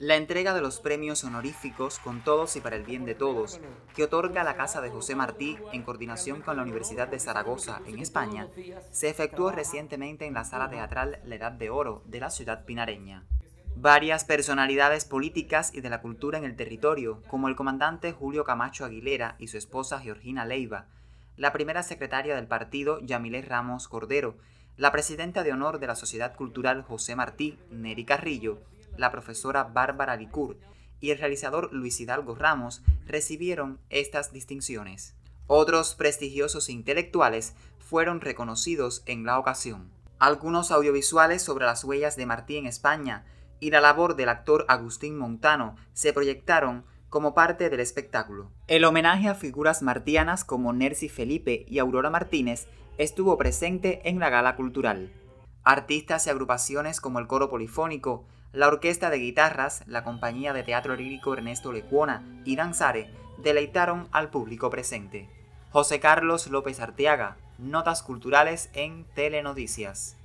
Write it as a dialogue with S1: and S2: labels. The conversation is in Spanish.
S1: La entrega de los premios honoríficos con todos y para el bien de todos, que otorga la Casa de José Martí en coordinación con la Universidad de Zaragoza, en España, se efectuó recientemente en la sala teatral La Edad de Oro de la ciudad pinareña. Varias personalidades políticas y de la cultura en el territorio, como el comandante Julio Camacho Aguilera y su esposa Georgina Leiva, la primera secretaria del partido Yamilés Ramos Cordero, la presidenta de honor de la Sociedad Cultural José Martí, Neri Carrillo, la profesora Bárbara Licur y el realizador Luis Hidalgo Ramos recibieron estas distinciones. Otros prestigiosos intelectuales fueron reconocidos en la ocasión. Algunos audiovisuales sobre las huellas de Martí en España y la labor del actor Agustín Montano se proyectaron como parte del espectáculo. El homenaje a figuras martianas como Nercy Felipe y Aurora Martínez estuvo presente en la gala cultural. Artistas y agrupaciones como el coro polifónico, la orquesta de guitarras, la compañía de teatro lírico Ernesto Lecuona y Danzare deleitaron al público presente. José Carlos López Arteaga, Notas Culturales en Telenoticias.